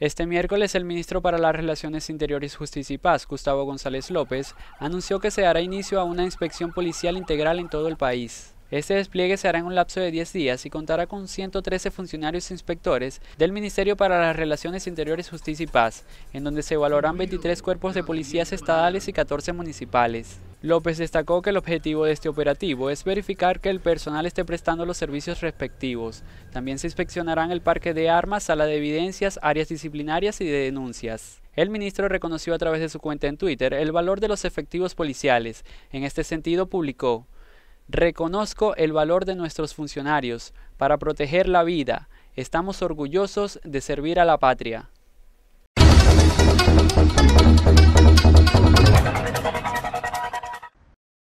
Este miércoles el ministro para las Relaciones Interiores, Justicia y Paz, Gustavo González López, anunció que se dará inicio a una inspección policial integral en todo el país. Este despliegue se hará en un lapso de 10 días y contará con 113 funcionarios inspectores del Ministerio para las Relaciones Interiores, Justicia y Paz, en donde se evaluarán 23 cuerpos de policías estadales y 14 municipales. López destacó que el objetivo de este operativo es verificar que el personal esté prestando los servicios respectivos. También se inspeccionarán el parque de armas, sala de evidencias, áreas disciplinarias y de denuncias. El ministro reconoció a través de su cuenta en Twitter el valor de los efectivos policiales. En este sentido publicó, Reconozco el valor de nuestros funcionarios para proteger la vida. Estamos orgullosos de servir a la patria.